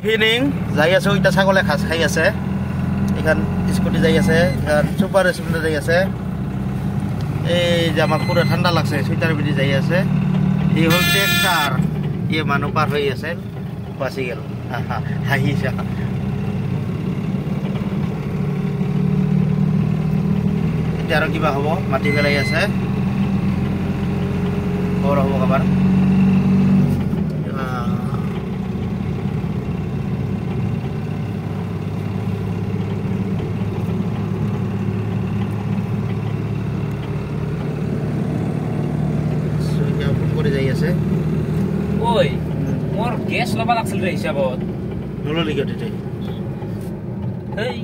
Evening যাই আছোঁ ইটা ছাগলে ঘাঁচ খাই আছে। এইখন স্কুটি যাই আছে এইখন চুপাৰ ৰেষ্টুৰেণ্ট যাই আছে। এই যে আমাৰ পুৰা ঠাণ্ডা লাগছে চুইটাৰ পিন্ধি যাই আছে। ই হ'ল ট্ৰেক্টাৰ। ই মানুহ পাৰ হৈ আছে বাচি গ'ল। হাঁহিছে এতিয়া আৰু কিবা হ'ব? মাটি পেলাই আছে। বৰ হ'ব কাবাৰ। কৰি যাই আছে। ঐ মোৰ গেছ ল'ব লাগিছিল ৰে হিচাপত। নল'লি কিয় তেতিয়া হেই